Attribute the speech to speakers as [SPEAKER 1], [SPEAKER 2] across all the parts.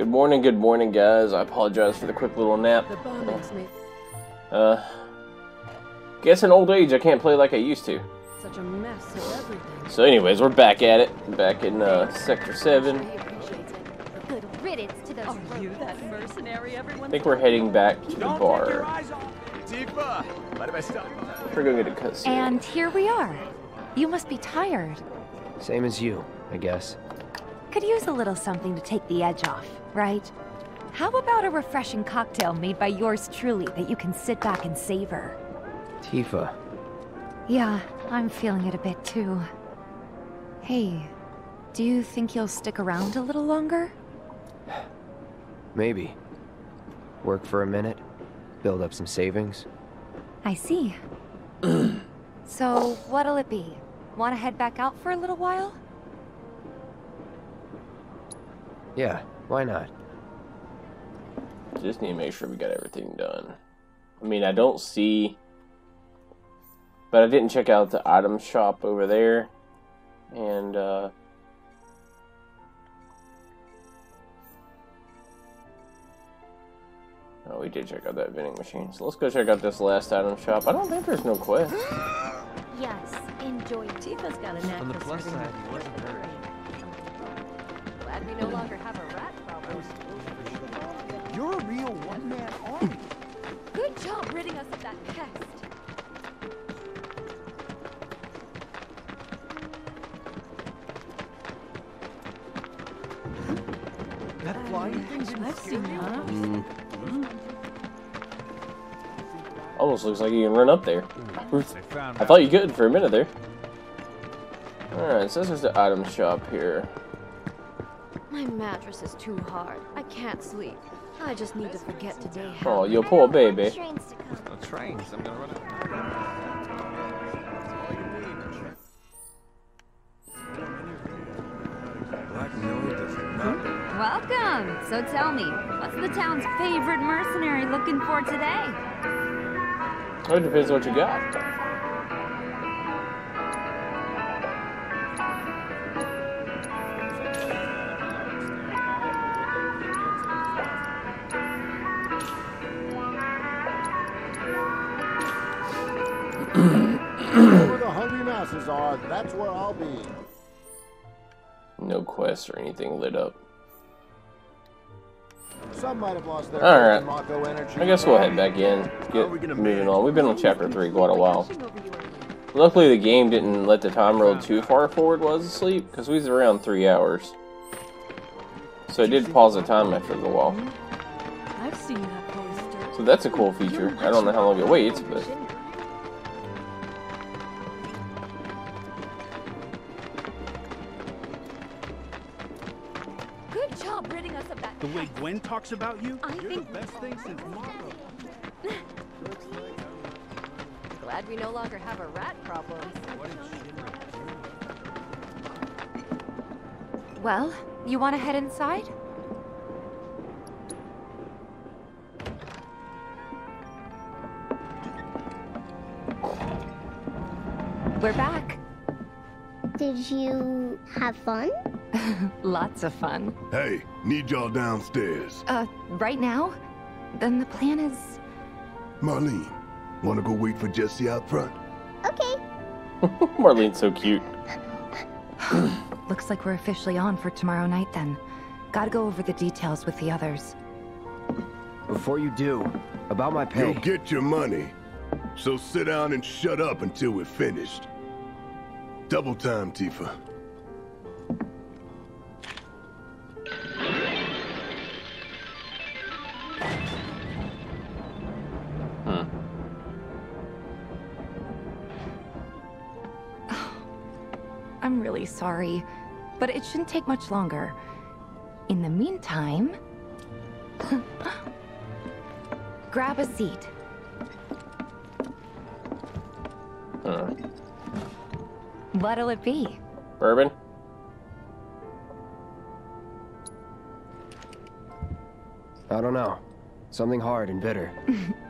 [SPEAKER 1] Good morning, good morning, guys. I apologize for the quick little nap.
[SPEAKER 2] The bombings made
[SPEAKER 1] Uh, guess in old age I can't play like I used to.
[SPEAKER 2] such a mess of everything.
[SPEAKER 1] So, anyways, we're back at it. Back in uh, Sector 7.
[SPEAKER 2] He appreciates it.
[SPEAKER 3] Good riddance to those
[SPEAKER 2] Are you that mercenary everyone?
[SPEAKER 1] I think we're heading back to the
[SPEAKER 4] Don't take your
[SPEAKER 1] bar.
[SPEAKER 4] eyes off. Tifa, what I stop?
[SPEAKER 1] We're gonna get a cutscene.
[SPEAKER 3] And here we are. You must be tired.
[SPEAKER 5] Same as you, I guess.
[SPEAKER 3] Could use a little something to take the edge off, right? How about a refreshing cocktail made by yours truly that you can sit back and savor?
[SPEAKER 5] Tifa,
[SPEAKER 3] Yeah, I'm feeling it a bit too. Hey, do you think you'll stick around a little longer?
[SPEAKER 5] maybe. Work for a minute, build up some savings.
[SPEAKER 3] I see. so, what'll it be? Want to head back out for a little while?
[SPEAKER 5] Yeah, why not?
[SPEAKER 1] Just need to make sure we got everything done. I mean, I don't see. But I didn't check out the item shop over there. And, uh. Oh, we did check out that vending machine. So let's go check out this last item shop. I don't think there's no quest.
[SPEAKER 3] Yes, enjoy.
[SPEAKER 2] Tifa's got a knack
[SPEAKER 6] On the plus side, he wasn't hurt.
[SPEAKER 2] Glad we no longer have a rat problem.
[SPEAKER 4] You're a real one-man army.
[SPEAKER 3] Good job ridding us of that pest.
[SPEAKER 4] That oh, flying thing didn't
[SPEAKER 2] I've
[SPEAKER 4] scare
[SPEAKER 2] seen
[SPEAKER 4] you?
[SPEAKER 2] that.
[SPEAKER 1] Almost looks like you can run up there. I thought you could for a minute there. Alright, so this is the item shop here.
[SPEAKER 2] My mattress is too hard. I can't sleep. I just need to forget today.
[SPEAKER 1] Oh, you poor baby.
[SPEAKER 3] Trains.
[SPEAKER 6] No trains. I'm gonna run it.
[SPEAKER 7] Welcome! So tell me, what's the town's favorite mercenary looking for today?
[SPEAKER 1] It depends what you got. Or anything lit up.
[SPEAKER 8] Some might have lost their
[SPEAKER 1] All right.
[SPEAKER 8] Energy.
[SPEAKER 1] I guess we'll head back in. Get moving on. We've been on chapter three quite a while. Luckily, the game didn't let the time roll too far forward while I was asleep, because we was around three hours. So it did pause the time after a little while.
[SPEAKER 2] I've seen that poster.
[SPEAKER 1] So that's a cool feature. I don't know how long it waits, but
[SPEAKER 4] The way Gwen talks about you,
[SPEAKER 3] I
[SPEAKER 4] you're
[SPEAKER 3] think
[SPEAKER 4] the best thing since Marco.
[SPEAKER 2] Glad we no longer have a rat problem.
[SPEAKER 3] Well, you want to head inside? We're back.
[SPEAKER 9] Did you have fun?
[SPEAKER 3] Lots of fun.
[SPEAKER 10] Hey, need y'all downstairs.
[SPEAKER 3] Uh, right now? Then the plan is...
[SPEAKER 10] Marlene, wanna go wait for Jessie out front?
[SPEAKER 9] Okay.
[SPEAKER 1] Marlene's so cute.
[SPEAKER 3] Looks like we're officially on for tomorrow night then. Gotta go over the details with the others.
[SPEAKER 5] Before you do, about my pay.
[SPEAKER 10] You'll get your money. So sit down and shut up until we're finished. Double time, Tifa.
[SPEAKER 3] Sorry, but it shouldn't take much longer. In the meantime... grab a seat.
[SPEAKER 1] Huh.
[SPEAKER 3] What'll it be?
[SPEAKER 1] Bourbon?
[SPEAKER 5] I don't know. Something hard and bitter.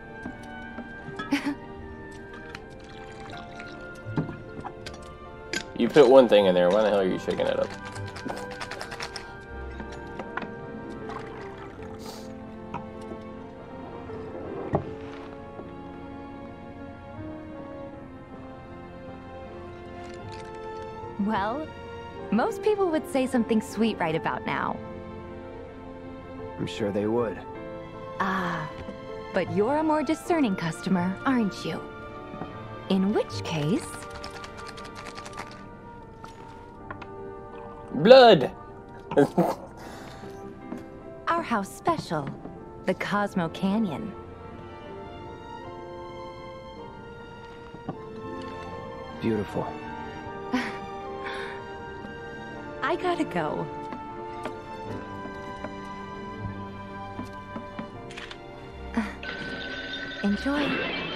[SPEAKER 1] You put one thing in there. Why the hell are you shaking it up?
[SPEAKER 3] Well, most people would say something sweet right about now.
[SPEAKER 5] I'm sure they would.
[SPEAKER 3] Ah, but you're a more discerning customer, aren't you? In which case...
[SPEAKER 1] Blood!
[SPEAKER 3] Our house special, the Cosmo Canyon.
[SPEAKER 5] Beautiful.
[SPEAKER 3] I gotta go. Uh, Enjoy.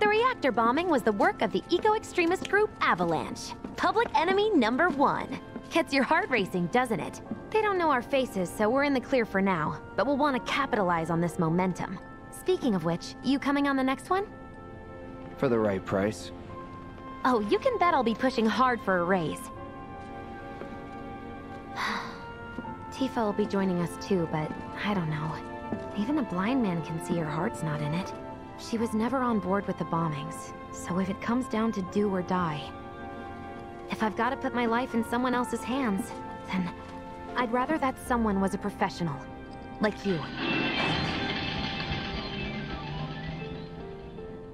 [SPEAKER 11] The reactor bombing was the work of the eco-extremist group Avalanche. Public enemy number one. Gets your heart racing, doesn't it? They don't know our faces, so we're in the clear for now. But we'll want to capitalize on this momentum. Speaking of which, you coming on the next one?
[SPEAKER 5] For the right price.
[SPEAKER 11] Oh, you can bet I'll be pushing hard for a raise. Tifa will be joining us too, but I don't know. Even a blind man can see your heart's not in it. She was never on board with the bombings, so if it comes down to do or die, if I've got to put my life in someone else's hands, then I'd rather that someone was a professional. Like you.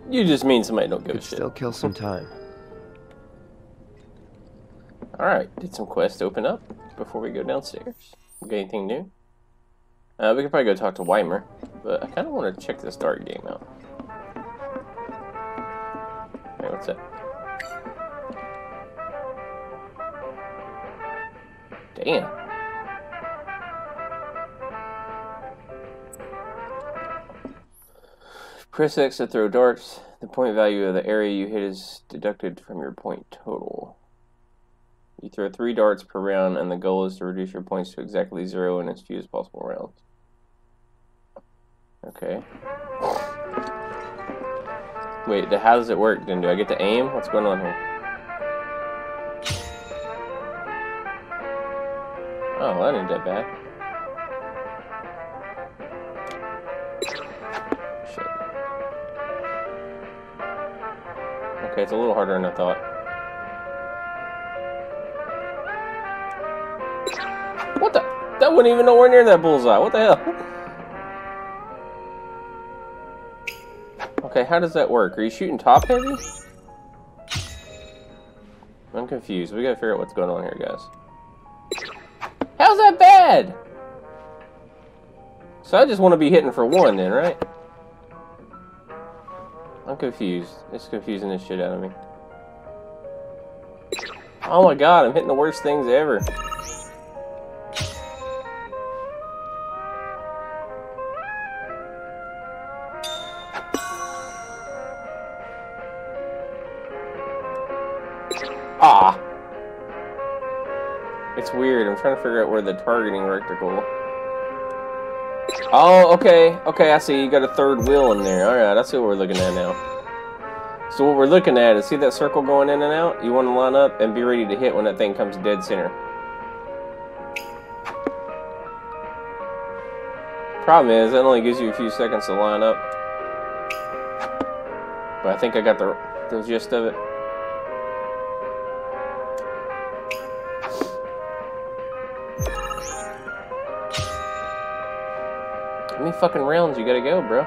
[SPEAKER 1] You just mean somebody don't give a shit.
[SPEAKER 5] still kill some time.
[SPEAKER 1] Alright, did some quests open up before we go downstairs? Got anything new? Uh, we could probably go talk to Wymer, but I kind of want to check this dark game out. Hey, what's that? Damn. Press X to throw darts. The point value of the area you hit is deducted from your point total. You throw three darts per round, and the goal is to reduce your points to exactly zero in as few as possible rounds. Okay. Wait, the, how does it work then? Do I get to aim? What's going on here? Oh, that ain't that bad. Shit. Okay, it's a little harder than I thought. What the? That wasn't even nowhere near that bullseye. What the hell? How does that work? Are you shooting top heavy? I'm confused. We gotta figure out what's going on here, guys. How's that bad? So I just want to be hitting for one then, right? I'm confused. It's confusing the shit out of me. Oh my god, I'm hitting the worst things ever. It's weird. I'm trying to figure out where the targeting reticle. Oh, okay. Okay, I see. You got a third wheel in there. Alright, I see what we're looking at now. So what we're looking at is, see that circle going in and out? You want to line up and be ready to hit when that thing comes dead center. Problem is, it only gives you a few seconds to line up. But I think I got the, the gist of it. Many fucking rounds you gotta go, bro?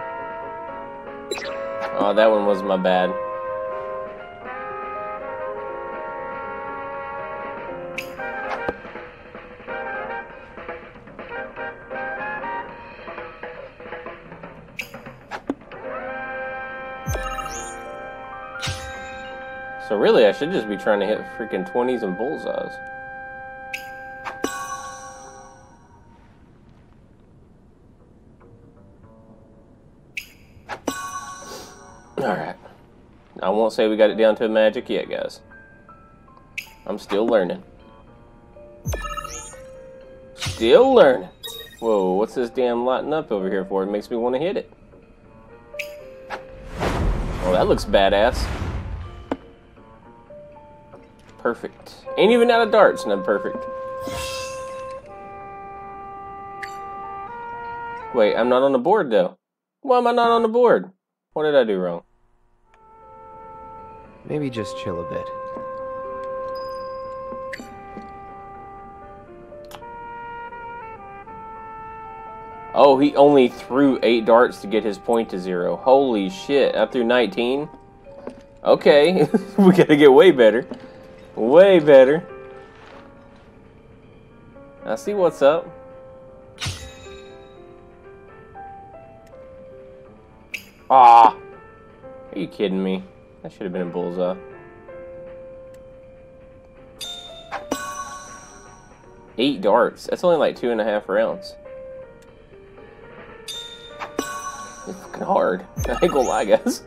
[SPEAKER 1] Oh, that one was my bad. So really, I should just be trying to hit freaking 20s and bullseyes. won't say we got it down to a magic yet, guys. I'm still learning. Still learning. Whoa, what's this damn lighting up over here for? It makes me want to hit it. Oh, that looks badass. Perfect. Ain't even out of darts, and I'm perfect. Wait, I'm not on the board, though. Why am I not on the board? What did I do wrong?
[SPEAKER 5] Maybe just chill a bit.
[SPEAKER 1] Oh, he only threw eight darts to get his point to zero. Holy shit, I threw 19? Okay, we gotta get way better. Way better. I see what's up. Ah! Are you kidding me? That should have been a bullseye. Eight darts. That's only like two and a half rounds. It's fucking hard. I ain't gonna lie, guys.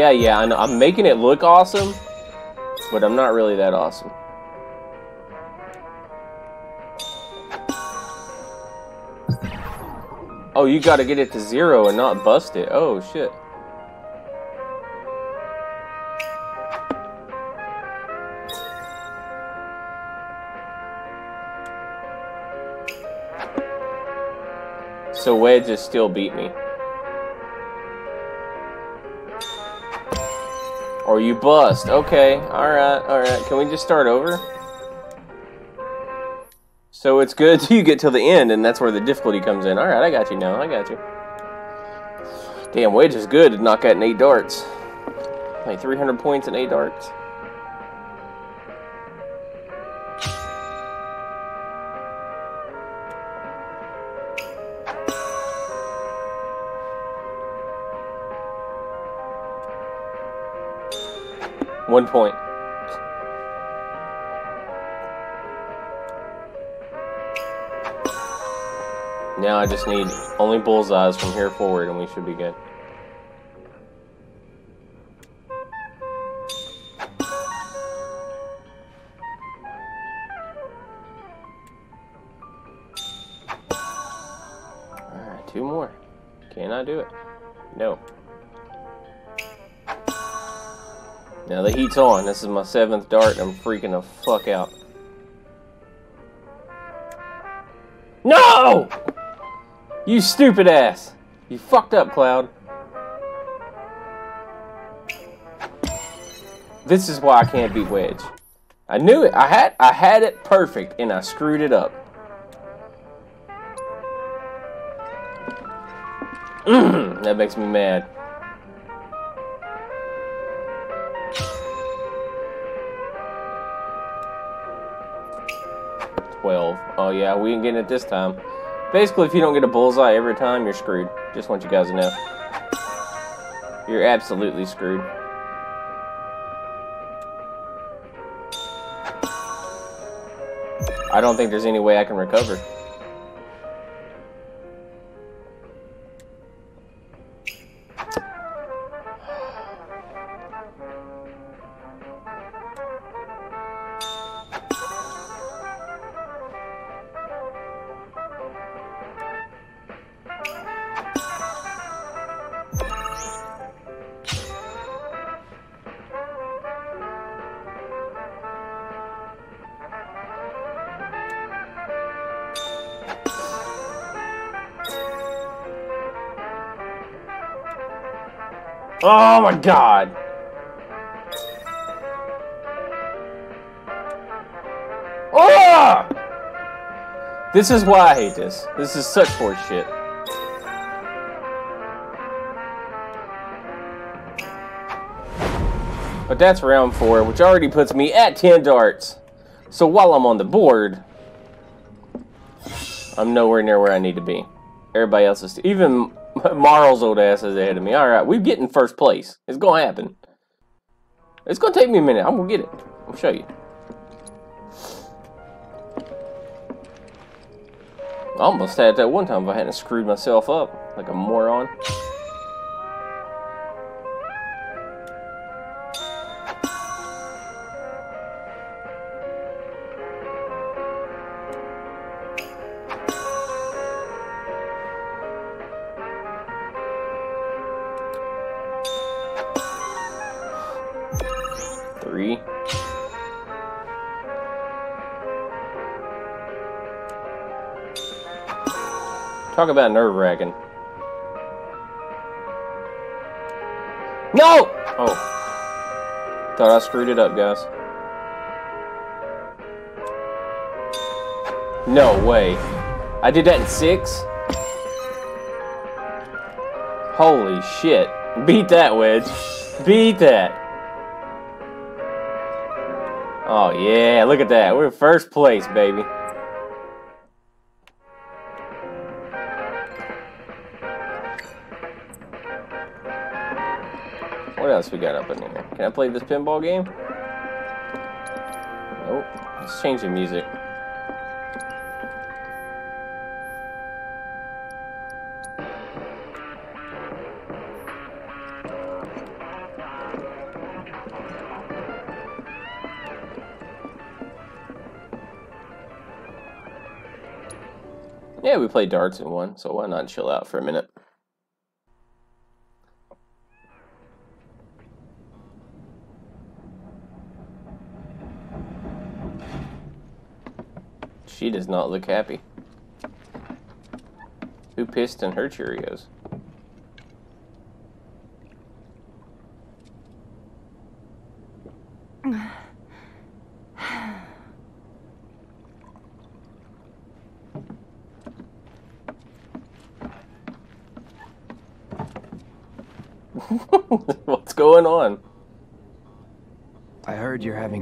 [SPEAKER 1] Yeah, yeah, I know. I'm making it look awesome, but I'm not really that awesome. Oh, you gotta get it to zero and not bust it. Oh, shit. So Wedge has still beat me. Or you bust. Okay, alright, alright. Can we just start over? So it's good till you get till the end, and that's where the difficulty comes in. Alright, I got you now. I got you. Damn, Wedge is good to knock out in eight darts. Like 300 points in eight darts. One point. Now I just need only bullseyes from here forward and we should be good. Heat's on. This is my seventh dart. I'm freaking the fuck out. No! You stupid ass. You fucked up, Cloud. This is why I can't beat Wedge. I knew it. I had I had it perfect and I screwed it up. that makes me mad. Twelve. Oh yeah, we ain't getting it this time. Basically, if you don't get a bullseye every time, you're screwed. Just want you guys to know. You're absolutely screwed. I don't think there's any way I can recover. My god! Oh! This is why I hate this. This is such horse shit. But that's round four, which already puts me at 10 darts. So while I'm on the board, I'm nowhere near where I need to be. Everybody else is... Even Marle's old ass is ahead of me. Alright, we're getting first place. It's gonna happen. It's gonna take me a minute. I'm gonna get it. I'll show you. I almost had that one time if I hadn't screwed myself up like a moron. Three. Talk about nerve wracking. No! Oh. Thought I screwed it up, guys. No way. I did that in six? Holy shit. Beat that, Wedge. Beat that. Oh, yeah. Look at that. We're first place, baby. What else we got up in here? Can I play this pinball game? Nope. Let's change the music. Played darts in one, so why not chill out for a minute? She does not look happy. Who pissed in her Cheerios? What's going on?
[SPEAKER 5] I heard you're having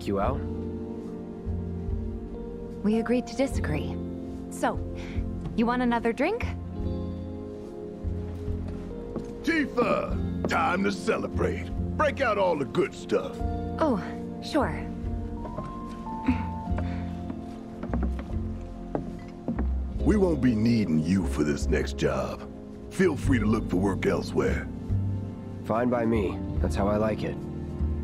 [SPEAKER 5] What, they kick you out?
[SPEAKER 3] We agreed to disagree. So, you want another drink?
[SPEAKER 10] Tifa! Time to celebrate. Break out all the good stuff.
[SPEAKER 3] Oh, sure.
[SPEAKER 10] We won't be needing you for this next job. Feel free to look for work elsewhere.
[SPEAKER 5] Fine by me. That's how I like it.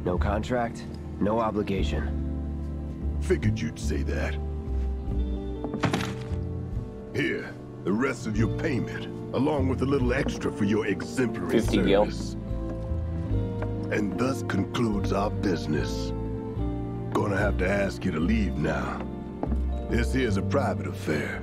[SPEAKER 5] No contract, no obligation.
[SPEAKER 10] Figured you'd say that. Here, the rest of your payment, along with a little extra for your exemplary
[SPEAKER 1] 50 gil.
[SPEAKER 10] service. And thus concludes our business. Gonna have to ask you to leave now. This here's a private affair.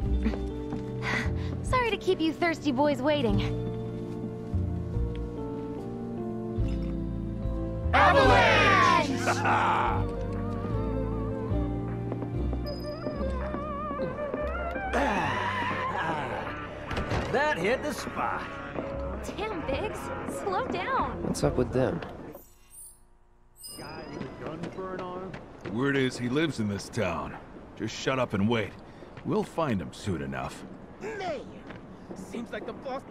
[SPEAKER 11] Sorry to keep you thirsty boys waiting. Avalanche!
[SPEAKER 12] That hit the spot.
[SPEAKER 11] Damn, Biggs. Slow down.
[SPEAKER 5] What's up with them?
[SPEAKER 4] Word is he lives in this town. Just shut up and wait. We'll find him soon enough.
[SPEAKER 13] Man, seems like the boss.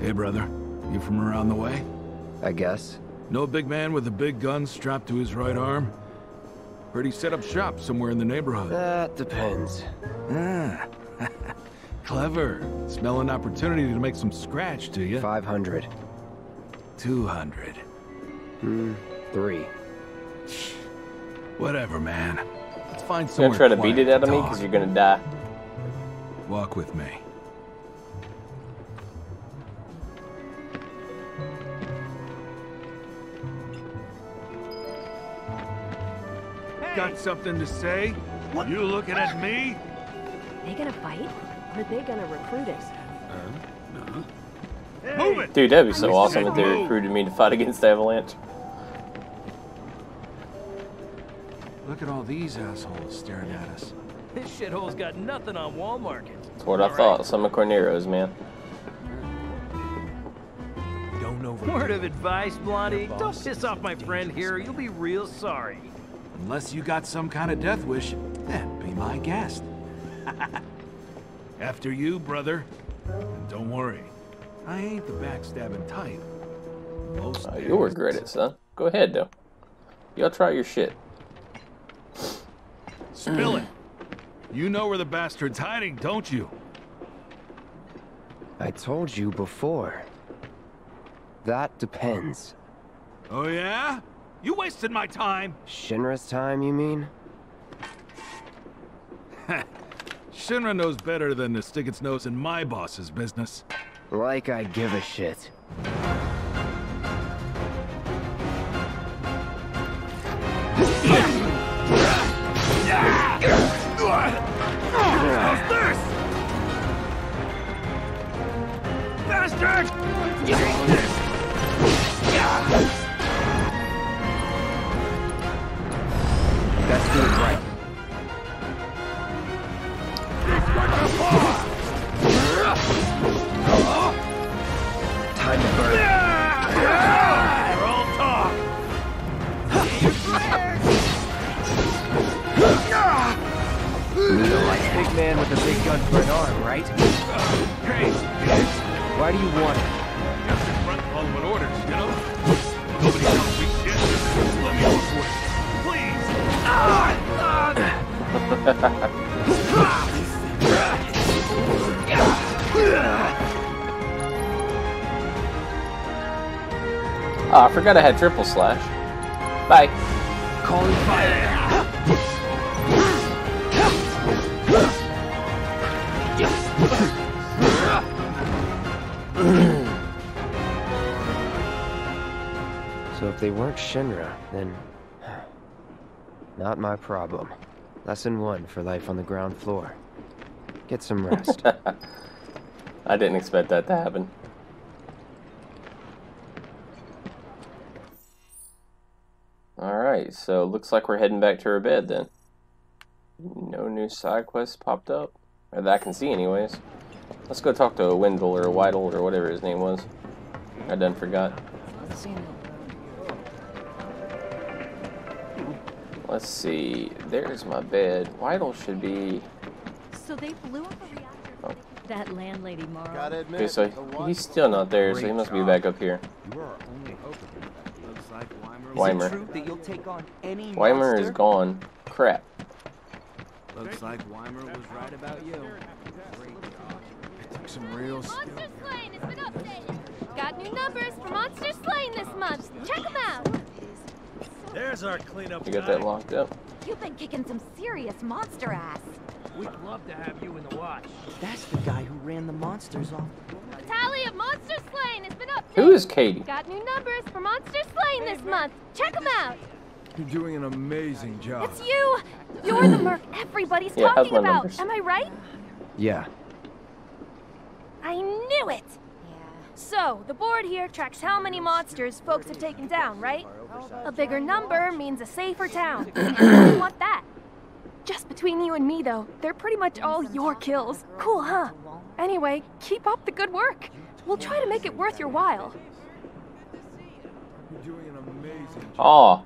[SPEAKER 4] Hey, brother. You from around the way?
[SPEAKER 5] I guess.
[SPEAKER 4] No big man with a big gun strapped to his right arm? Heard he set up shop somewhere in the neighborhood.
[SPEAKER 5] That depends.
[SPEAKER 4] Ah. Clever. Smell an opportunity to make some scratch, do you?
[SPEAKER 5] 500.
[SPEAKER 4] 200.
[SPEAKER 5] Hmm, three.
[SPEAKER 4] Whatever, man. Let's find
[SPEAKER 1] You're gonna try to beat it out of me because you're gonna die.
[SPEAKER 4] Walk with me. Got something to say? You looking at me?
[SPEAKER 2] They gonna fight? Or are they gonna recruit us? Uh, uh.
[SPEAKER 4] Move it!
[SPEAKER 1] Dude, that'd be so awesome if they recruited me to fight against Avalanche.
[SPEAKER 14] Look at all these assholes staring at us.
[SPEAKER 15] This shithole's got nothing on Wall Market.
[SPEAKER 1] That's what I thought. Some of Corneo's, man.
[SPEAKER 14] Don't over.
[SPEAKER 15] Word of advice, Blondie. Don't piss off my friend here. You'll be real sorry.
[SPEAKER 14] Unless you got some kind of death wish, then be my guest.
[SPEAKER 4] After you, brother. And don't worry, I ain't the backstabbing type. Most
[SPEAKER 1] Uh, you'll regret it, son. Go ahead, though. Y'all try your shit.
[SPEAKER 4] Spill it. Uh. You know where the bastard's hiding, don't you?
[SPEAKER 5] I told you before. That depends.
[SPEAKER 4] Oh yeah? You wasted my time.
[SPEAKER 5] Shinra's time, you mean?
[SPEAKER 4] Shinra knows better than to stick its nose in my boss's business.
[SPEAKER 5] Like I give a shit.
[SPEAKER 15] Bastard!
[SPEAKER 5] Let's do it right. Time to burn.
[SPEAKER 15] You're all talk.
[SPEAKER 5] Light big man with a big gun for an arm, right?
[SPEAKER 4] Hey,
[SPEAKER 5] Why do you want it?
[SPEAKER 4] just in front following orders, you know? Nobody tells me shit. Let me work with it. Please.
[SPEAKER 1] Oh, I forgot I had triple slash. Bye.
[SPEAKER 5] Calling fire. So if they weren't Shinra, then... Not my problem. Lesson one for life on the ground floor. Get some rest.
[SPEAKER 1] I didn't expect that to happen. Alright, so looks like we're heading back to her bed then. No new side quests popped up. Or that I can see anyways. Let's go talk to a Wendell or a Weidel or whatever his name was. I done forgot. Let's see. There's my bed. Weidel should be...
[SPEAKER 2] So they blew up a reactor.
[SPEAKER 1] Oh.
[SPEAKER 2] That landlady, Mara.
[SPEAKER 8] Gotta admit,
[SPEAKER 1] Okay, so he's still not there, so he must be back up here.
[SPEAKER 16] You are our only hope. Looks like Wymer.
[SPEAKER 1] Wymer.
[SPEAKER 16] Is it true that you'll take on any
[SPEAKER 1] Wymer is gone. Crap.
[SPEAKER 16] Looks like Wymer was right about you. Great job. It took some real.
[SPEAKER 17] Monster Slain has been updated. Got new numbers for Monster Slain this month. Check them out.
[SPEAKER 15] There's our cleanup
[SPEAKER 1] You got that locked up.
[SPEAKER 18] You've been kicking some serious monster ass.
[SPEAKER 15] We'd love to have you in the watch.
[SPEAKER 16] That's the guy who ran the monsters off.
[SPEAKER 17] The tally of Monster Slain has been updated.
[SPEAKER 1] Who is Katie?
[SPEAKER 17] Got new numbers for Monster Slain this month. Check them out.
[SPEAKER 19] You're doing an amazing job.
[SPEAKER 17] It's you. You're the merc everybody's
[SPEAKER 1] Yeah, how's
[SPEAKER 17] talking
[SPEAKER 1] my
[SPEAKER 17] about.
[SPEAKER 1] numbers?
[SPEAKER 17] Am I right?
[SPEAKER 5] Yeah.
[SPEAKER 17] I knew it. Yeah. So, the board here tracks how many monsters folks have taken down, right? A bigger number means a safer town. And we want that. Just between you and me, though, they're pretty much all your kills. Cool, huh? Anyway, keep up the good work. We'll try to make it worth your while.
[SPEAKER 19] You're doing an amazing
[SPEAKER 1] Aw.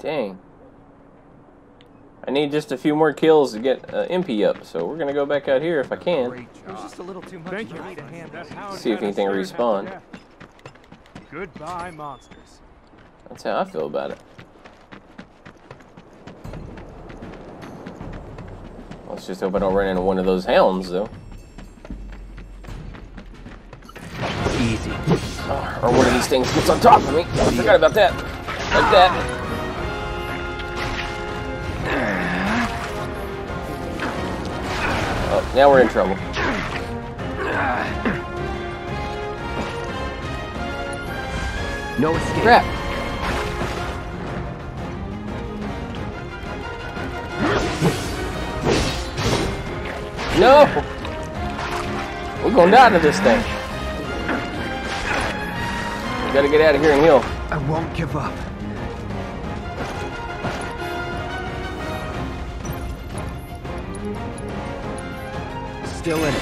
[SPEAKER 1] Dang. I need just a few more kills to get uh, MP up, so we're gonna go back out here if I can.
[SPEAKER 16] Just a little too much
[SPEAKER 19] Thank you.
[SPEAKER 16] to handle.
[SPEAKER 1] See if anything respawn.
[SPEAKER 19] Goodbye, monsters.
[SPEAKER 1] That's how I feel about it. Let's just hope I don't run into one of those hounds, though.
[SPEAKER 5] Easy.
[SPEAKER 1] Or one of these things gets on top of me. I forgot about that. Like that. Oh, now we're in trouble.
[SPEAKER 5] No escape.
[SPEAKER 1] Crap. No! We're gonna die to this thing. We gotta get out of here and heal.
[SPEAKER 5] I won't give up. Still in it.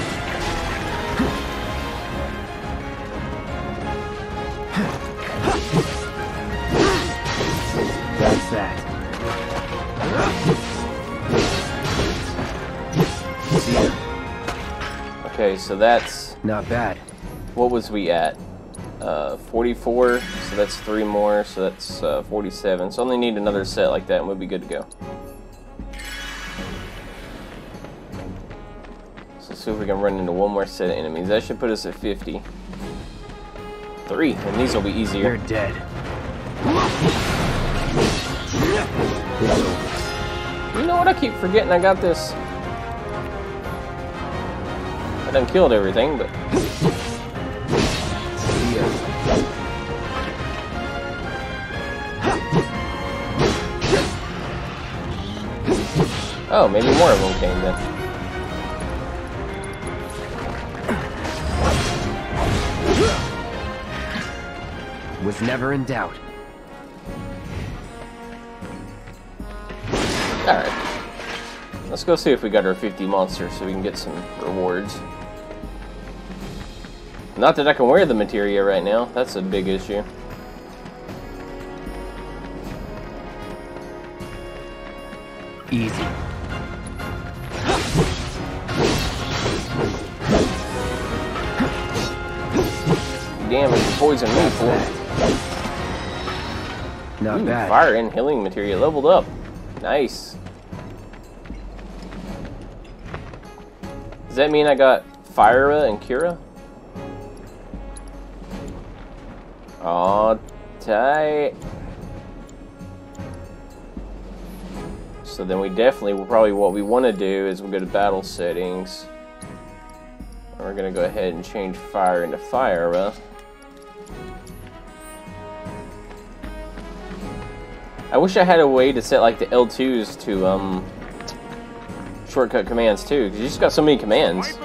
[SPEAKER 5] That's that. See.
[SPEAKER 1] Okay, so that's
[SPEAKER 5] Not bad.
[SPEAKER 1] what was we at? Uh, 44. So that's three more. So that's uh, 47. So only need another set like that, and we'll be good to go. So see if we can run into one more set of enemies. That should put us at 50. Three, and these will be easier.
[SPEAKER 5] You're dead.
[SPEAKER 1] You know what? I keep forgetting I got this. I done killed everything, but oh, maybe more of them came then.
[SPEAKER 5] Was never in doubt.
[SPEAKER 1] Alright. Let's go see if we got our 50 monsters so we can get some rewards. Not that I can wear the materia right now. That's a big issue.
[SPEAKER 5] Easy.
[SPEAKER 1] Damn, it's poison me, fool.
[SPEAKER 5] Not
[SPEAKER 1] Ooh,
[SPEAKER 5] bad.
[SPEAKER 1] Fire and healing materia leveled up. Nice. Does that mean I got Fira and Cura? Aw, tight. So then we definitely, will probably what we want to do is we'll go to battle settings. And we're going to go ahead and change Fire into Fira. I wish I had a way to set like the L2s to um shortcut commands too, because you just got so many commands.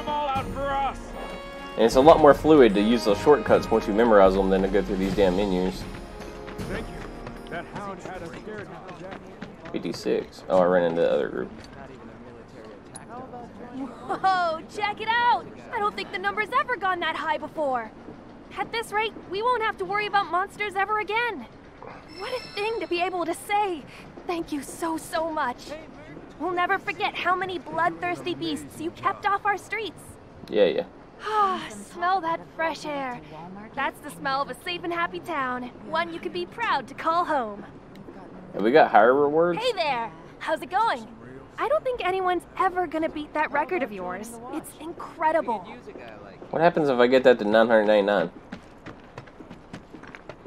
[SPEAKER 1] And it's a lot more fluid to use those shortcuts once you memorize them than to go through these damn menus.
[SPEAKER 19] Thank you. That hound had us scared half to death.
[SPEAKER 1] 56. Oh, I ran into the other group.
[SPEAKER 17] Whoa, check it out! I don't think the number's ever gone that high before. At this rate, we won't have to worry about monsters ever again. What a thing to be able to say. Thank you so, so much. We'll never forget how many bloodthirsty beasts you kept off our streets.
[SPEAKER 1] Yeah, yeah.
[SPEAKER 17] Ah, smell that fresh air. That's the smell of a safe and happy town. One you could be proud to call home.
[SPEAKER 1] Have we got higher rewards?
[SPEAKER 17] Hey there! How's it going? I don't think anyone's ever gonna beat that record of yours. It's incredible.
[SPEAKER 1] What happens if I get that to 999?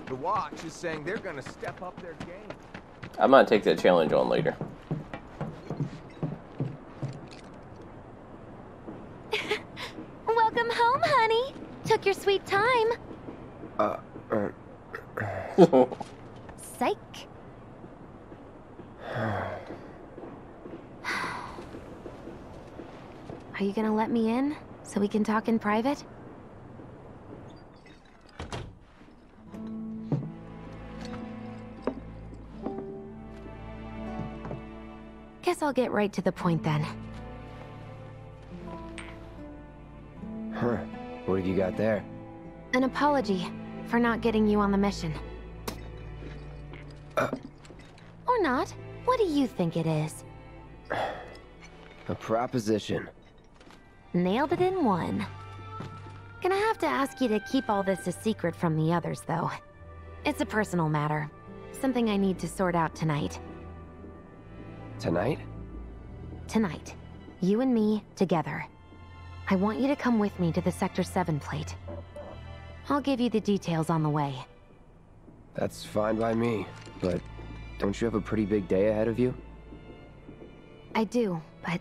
[SPEAKER 16] The watch is saying they're gonna step up their game.
[SPEAKER 1] I might take that challenge on later.
[SPEAKER 11] Welcome home, honey. Took your sweet time.
[SPEAKER 5] Uh, uh,
[SPEAKER 11] Psych. Are you gonna let me in so we can talk in private? I guess I'll get right to the point then.
[SPEAKER 5] huh. What have you got there?
[SPEAKER 11] An apology for not getting you on the mission. Uh. Or not. What do you think it is?
[SPEAKER 5] A proposition.
[SPEAKER 11] Nailed it in one. Gonna have to ask you to keep all this a secret from the others, though. It's a personal matter. Something I need to sort out tonight.
[SPEAKER 5] Tonight?
[SPEAKER 11] Tonight. You and me, together. I want you to come with me to the Sector 7 plate. I'll give you the details on the way.
[SPEAKER 5] That's fine by me, but don't you have a pretty big day ahead of you?
[SPEAKER 11] I do, but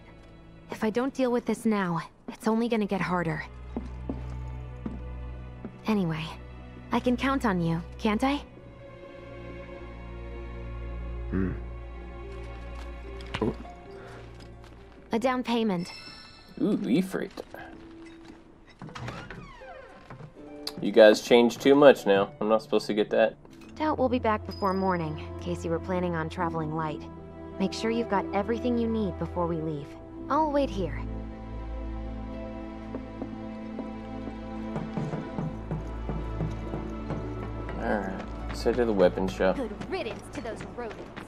[SPEAKER 11] If I don't deal with this now, it's only gonna get harder. Anyway, I can count on you, can't I?
[SPEAKER 5] Hmm.
[SPEAKER 11] A down payment.
[SPEAKER 1] Ooh, Ifrit. You guys changed too much now. I'm not supposed to get that.
[SPEAKER 11] Doubt we'll be back before morning, in case you were planning on traveling light. Make sure you've got everything you need before we leave. I'll wait here.
[SPEAKER 1] Alright, let's head to the weapon shop.
[SPEAKER 2] Good riddance to those rodents.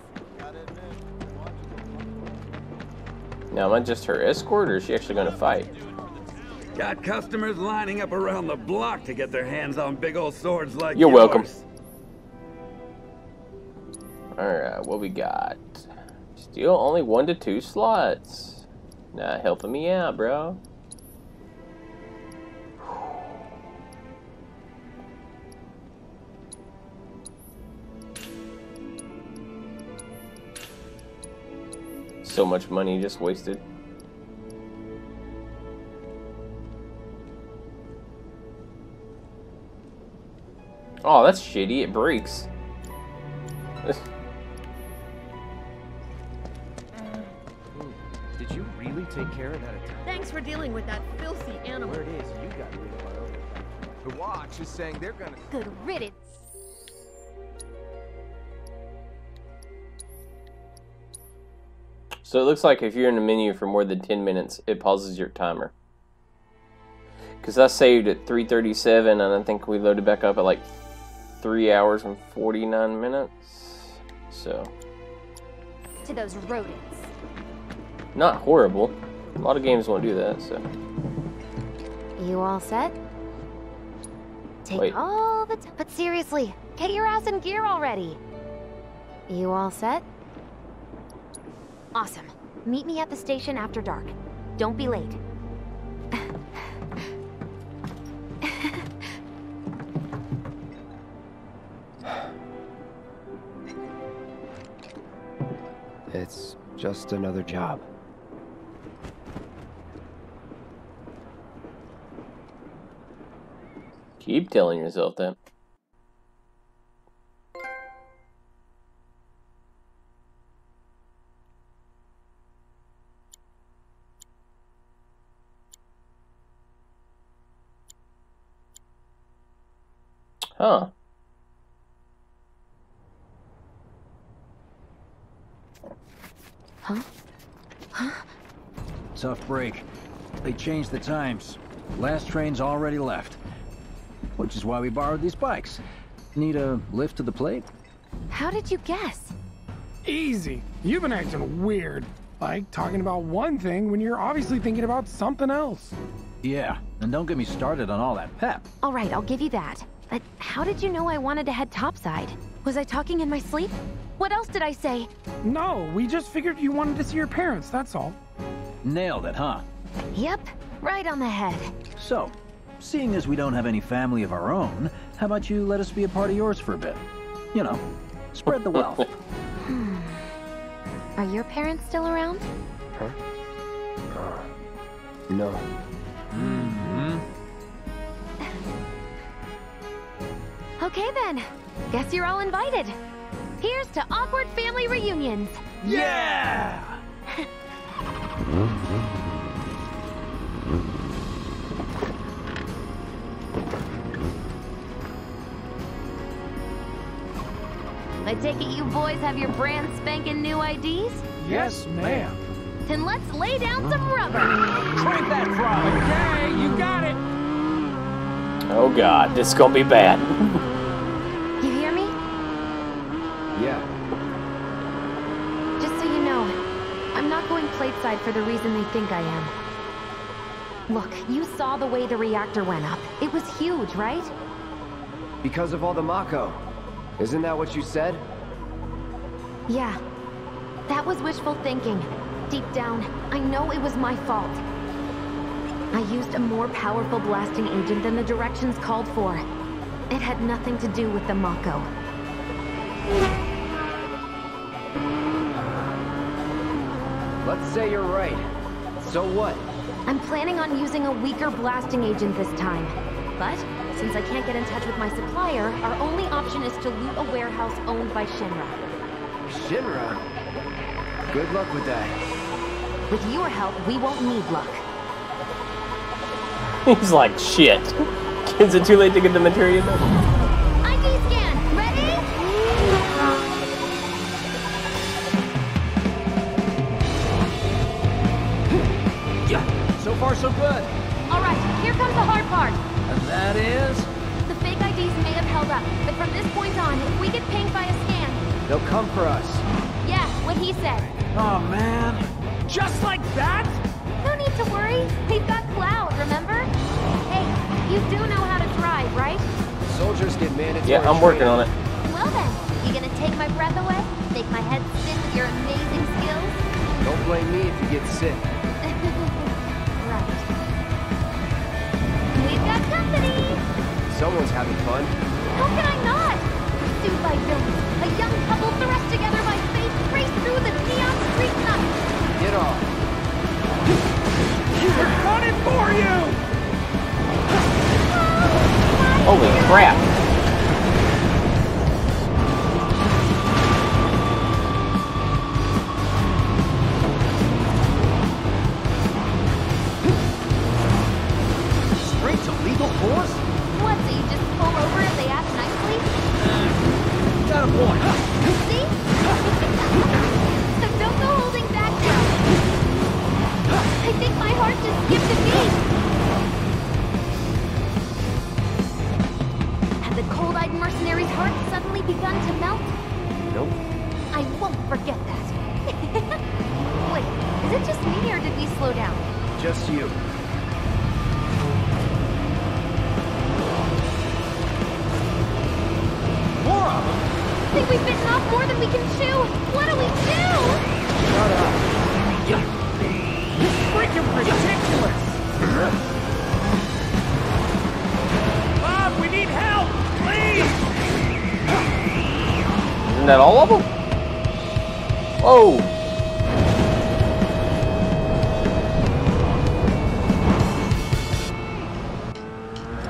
[SPEAKER 1] Now, am I just her escort, or is she actually going to fight?
[SPEAKER 20] Got customers lining up around the block to get their hands on big old swords like
[SPEAKER 1] You're
[SPEAKER 20] yours.
[SPEAKER 1] welcome. Alright, what we got? Still only one to two slots. Not helping me out, bro. So much money just wasted. Oh, that's shitty. It breaks.
[SPEAKER 4] Did you really take care of that attack?
[SPEAKER 2] Thanks for dealing with that filthy animal.
[SPEAKER 4] Where it is, you got rid of my overtime.
[SPEAKER 16] The watch is saying they're gonna.
[SPEAKER 2] Good riddance.
[SPEAKER 1] So it looks like if you're in the menu for more than 10 minutes, it pauses your timer. Because I saved at 3.37 and I think we loaded back up at like 3 hours and 49 minutes. So,
[SPEAKER 2] To those rodents.
[SPEAKER 1] not horrible. A lot of games won't do that, so.
[SPEAKER 11] You all set? Take
[SPEAKER 1] Wait.
[SPEAKER 11] all the time. But seriously, get your ass in gear already. You all set? Awesome. Meet me at the station after dark. Don't be late.
[SPEAKER 5] It's just another job.
[SPEAKER 1] Keep telling yourself that. Huh.
[SPEAKER 11] Huh? Huh?
[SPEAKER 12] Tough break. They changed the times. Last train's already left. Which is why we borrowed these bikes. Need a lift to the plate?
[SPEAKER 11] How did you guess?
[SPEAKER 21] Easy. You've been acting weird. Like talking about one thing when you're obviously thinking about something else.
[SPEAKER 12] Yeah, and don't get me started on all that pep.
[SPEAKER 11] All right, I'll give you that. But how did you know I wanted to head topside? Was I talking in my sleep? What else did I say?
[SPEAKER 21] No, we just figured you wanted to see your parents, that's all.
[SPEAKER 12] Nailed it, huh?
[SPEAKER 11] Yep, right on the head.
[SPEAKER 12] So, seeing as we don't have any family of our own, how about you let us be a part of yours for a bit? You know, spread the wealth.
[SPEAKER 11] Hmm. Are your parents still around?
[SPEAKER 5] Huh? Uh, no.
[SPEAKER 11] Okay then. Guess you're all invited. Here's to awkward family reunions.
[SPEAKER 12] Yeah!
[SPEAKER 11] I take it you boys have your brand spanking new IDs?
[SPEAKER 21] Yes, ma'am.
[SPEAKER 11] Then let's lay down some rubber.
[SPEAKER 12] Crank that throttle!
[SPEAKER 21] Okay, you got it.
[SPEAKER 1] Oh god, this is gonna be bad.
[SPEAKER 11] You hear me?
[SPEAKER 5] Yeah.
[SPEAKER 11] Just so you know, I'm not going plateside for the reason they think I am. Look, you saw the way the reactor went up. It was huge, right?
[SPEAKER 5] Because of all the Mako. Isn't that what you said?
[SPEAKER 11] Yeah. That was wishful thinking. Deep down, I know it was my fault. I used a more powerful blasting agent than the directions called for. It had nothing to do with the Mako.
[SPEAKER 5] Let's say you're right. So what?
[SPEAKER 11] I'm planning on using a weaker blasting agent this time. But, since I can't get in touch with my supplier, our only option is to loot a warehouse owned by Shinra.
[SPEAKER 5] Shinra? Good luck with that.
[SPEAKER 11] With your help, we won't need luck.
[SPEAKER 1] He's like, shit. Is it too late to get the materia
[SPEAKER 12] So good.
[SPEAKER 18] All right, here comes the hard part.
[SPEAKER 12] And that is?
[SPEAKER 18] The fake IDs may have held up, but from this point on, if we get pinged by a scan,
[SPEAKER 5] They'll come for us.
[SPEAKER 18] yeah, what he said.
[SPEAKER 15] Oh, man. Just like that?
[SPEAKER 18] No need to worry. We've got Cloud, remember? Hey, you do know how to drive, right?
[SPEAKER 5] Soldiers get mandatory
[SPEAKER 1] Yeah, I'm working on it.
[SPEAKER 18] Well then, you gonna take my breath away? Make my head spin with your amazing skills?
[SPEAKER 5] Don't blame me if you get sick. Someone's having fun.
[SPEAKER 18] How can I not? Pursued by villains, a young couple thrust together by fate race through the neon street night.
[SPEAKER 5] Get off.
[SPEAKER 15] We're coming for you!
[SPEAKER 1] Oh, Holy crap.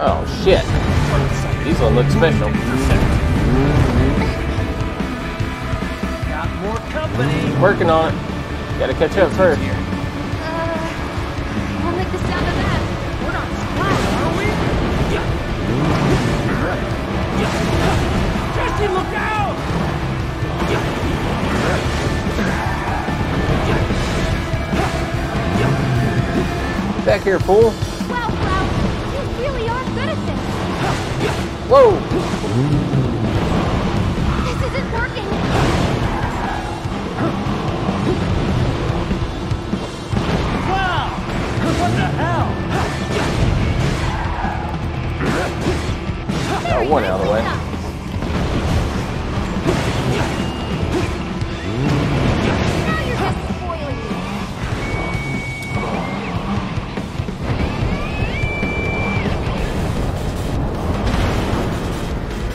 [SPEAKER 1] Oh shit. These one look special.
[SPEAKER 15] Got more company!
[SPEAKER 1] Working on it. Gotta catch up first.
[SPEAKER 18] Uh, I like the sound of that.
[SPEAKER 15] We're not screwed, are we? Jessie, look out!
[SPEAKER 1] Back here, fool. Whoa.
[SPEAKER 18] This isn't working.
[SPEAKER 15] Wow! What the hell?
[SPEAKER 1] Got one out of the way.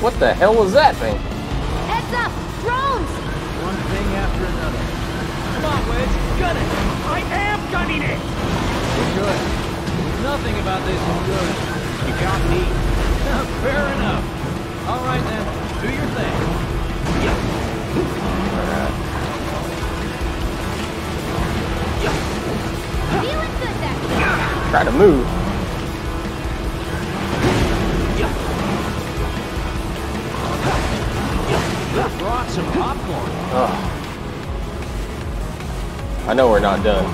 [SPEAKER 1] What the hell was that thing?
[SPEAKER 18] Heads up! Drones!
[SPEAKER 15] One thing after another. Come on, Wedge, gun it! I am gunning it! We're good. Nothing about this is good. You got me. Fair enough. All right then, do your thing.
[SPEAKER 18] Feeling good back there.
[SPEAKER 1] Try to move. I know we're not done.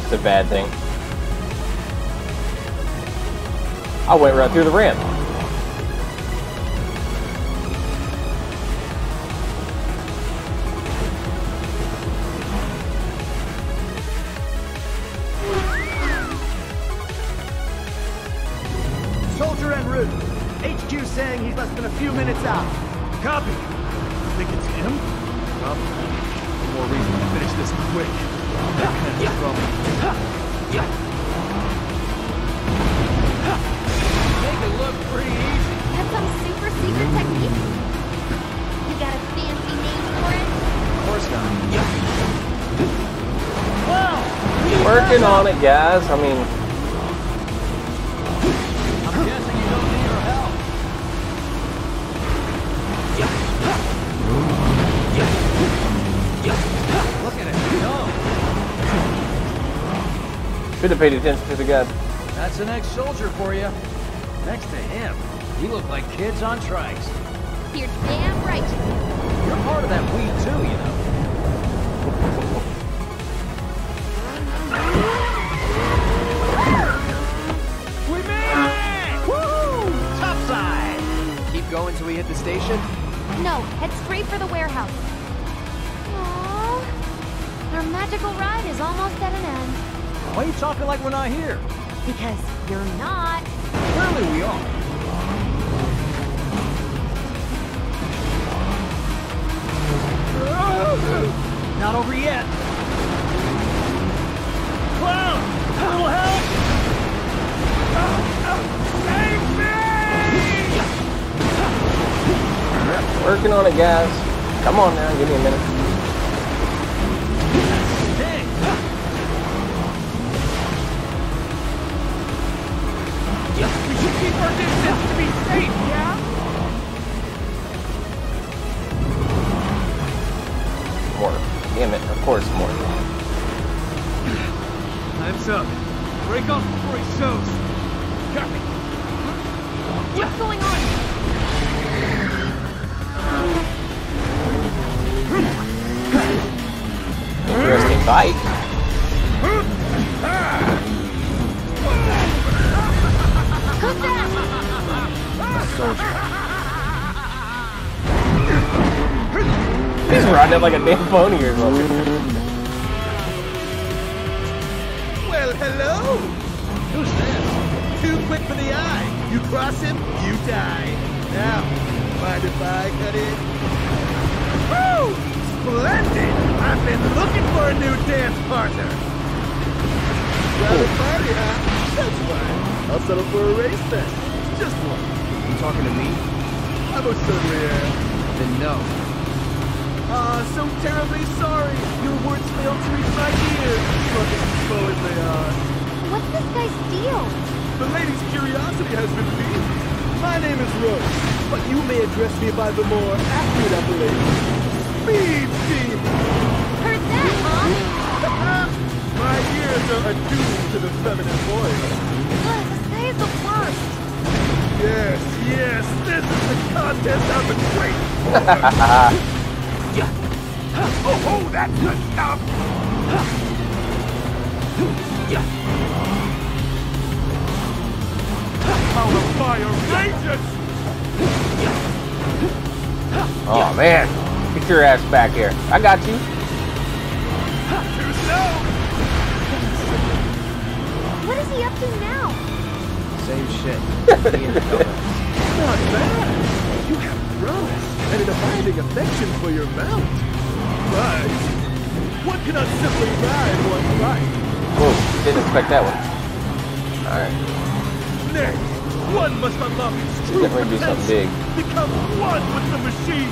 [SPEAKER 1] It's a bad thing. I went right through the ramp. Have paid attention to the gun.
[SPEAKER 15] That's an ex-soldier for you. Next to him, he looked like kids on trikes.
[SPEAKER 11] You're damn right.
[SPEAKER 15] You're part of that weed too, you know.
[SPEAKER 4] We made it! Woo! Top side! Keep going till we hit the station?
[SPEAKER 11] No, head straight for the warehouse. Aww. Our magical ride is almost at an end.
[SPEAKER 15] Why are you talking like we're not here?
[SPEAKER 11] Because you're not.
[SPEAKER 15] Clearly we are. Not over yet. Cloud! A little help! Save me!
[SPEAKER 1] Working on it, guys. Come on now, give me a minute.
[SPEAKER 4] Be safe, yeah?
[SPEAKER 1] More. Damn it, of course more.
[SPEAKER 4] Time's up. Break off before he shows. Copy.
[SPEAKER 17] What's going on?
[SPEAKER 1] Interesting fight.
[SPEAKER 17] That?
[SPEAKER 1] He's riding it like a damn pony or something.
[SPEAKER 4] Well, hello! Who's this? Too quick for the eye. You cross him, you die. Now, mind if I cut in? Woo! Splendid! I've been looking for a new dance partner. Rather party, huh? That's fine. I'll settle for a race then. Just one. You talking to me? I most certainly am. Then no. Ah, so terribly sorry. Your words failed to reach my ears, fucking slow as they are.
[SPEAKER 11] What's this guy's deal?
[SPEAKER 4] The lady's curiosity has been piqued. My name is Roche, but you may address me by the more accurate appellation. Speed Demon!
[SPEAKER 11] Heard that, Mom?
[SPEAKER 4] My ears are attuned to the feminine voice. Yes, yes, this is the contest I've been waiting for. Oh, oh, that's the stuff! How the fire rages!
[SPEAKER 1] Oh man, get your ass back here. I got you.
[SPEAKER 4] Too slow!
[SPEAKER 11] What is he up to now?
[SPEAKER 5] Same shit.
[SPEAKER 4] Not bad! You have promise and an abiding affection for your mount. But one cannot simply ride one right.
[SPEAKER 1] Whoa, didn't expect that one. Alright,
[SPEAKER 4] Next, one must unlock its true
[SPEAKER 1] definitely
[SPEAKER 4] potential. Become one with the machine.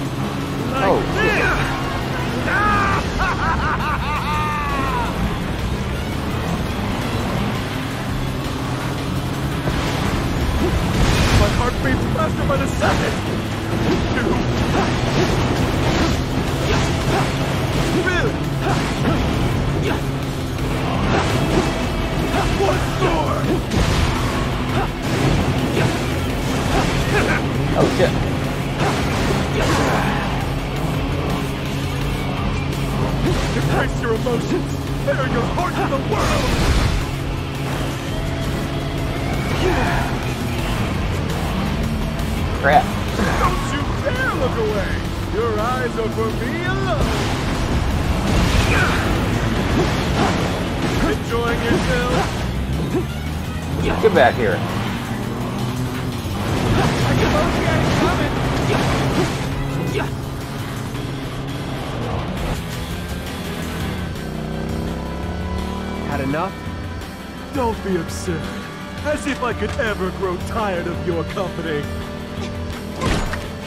[SPEAKER 1] Back here.
[SPEAKER 4] Had
[SPEAKER 5] enough?
[SPEAKER 4] Don't be absurd. As if I could ever grow tired of your company.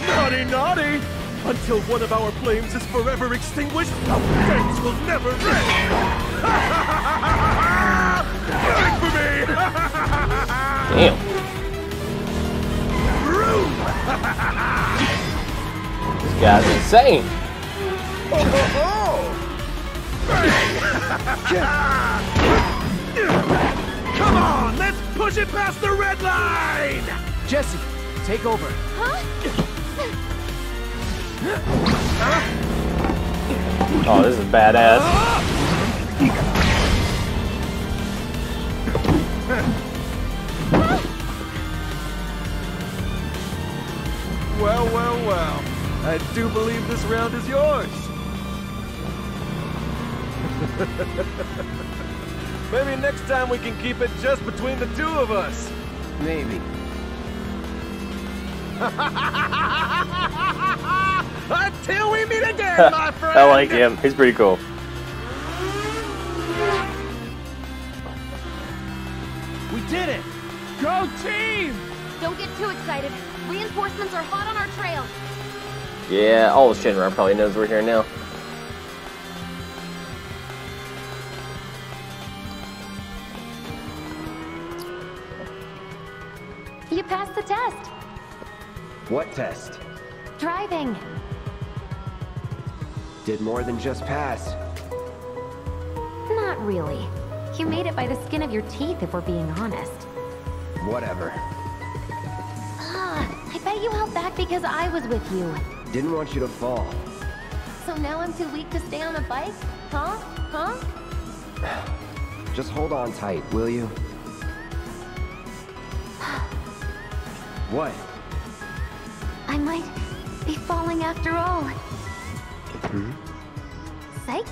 [SPEAKER 4] Naughty, naughty! Until one of our flames is forever extinguished, our flames will never end!
[SPEAKER 1] Damn. guy's insane.
[SPEAKER 4] Come on, let's push it past the red line!
[SPEAKER 15] Jessie, take over. Huh?
[SPEAKER 1] Oh, this is badass.
[SPEAKER 4] Well, well, well. I do believe this round is yours. Maybe next time we can keep it just between the two of us.
[SPEAKER 5] Maybe.
[SPEAKER 4] Until we meet again, my friend!
[SPEAKER 1] I like him. He's pretty cool.
[SPEAKER 15] We did it! Go team!
[SPEAKER 17] Don't get too excited. Reinforcements are hot on our trail.
[SPEAKER 1] Yeah, all of Shinra probably knows we're here now.
[SPEAKER 11] You passed the test.
[SPEAKER 5] What test?
[SPEAKER 11] Driving.
[SPEAKER 5] Did more than just pass.
[SPEAKER 11] Not really. You made it by the skin of your teeth, if we're being honest.
[SPEAKER 5] Whatever.
[SPEAKER 11] Ah, I bet you held back because I was with you.
[SPEAKER 5] Didn't want you to fall.
[SPEAKER 11] So now I'm too weak to stay on a bike? Huh? Huh?
[SPEAKER 5] Just hold on tight, will you? What?
[SPEAKER 11] I might be falling after all.
[SPEAKER 5] Hmm?
[SPEAKER 11] Psych?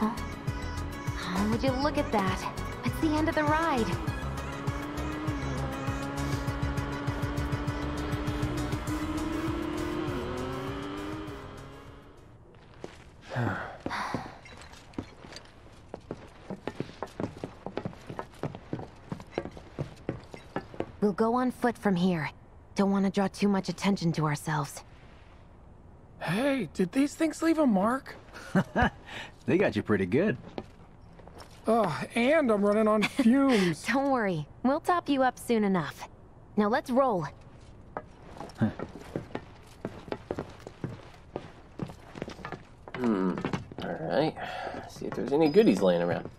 [SPEAKER 11] oh, would you look at that? It's the end of the ride. We'll go on foot from here. Don't want to draw too much attention to ourselves.
[SPEAKER 21] Hey, did these things leave a mark?
[SPEAKER 12] they got you pretty good.
[SPEAKER 21] Oh, and I'm running on fumes.
[SPEAKER 11] Don't worry. We'll top you up soon enough. Now let's roll.
[SPEAKER 1] Hmm. Alright. See if there's any goodies laying around.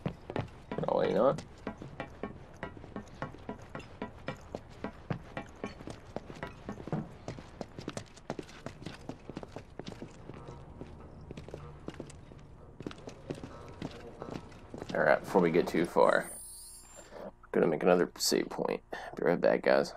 [SPEAKER 1] Probably not. Before we get too far, gonna make another save point. Be right back, guys.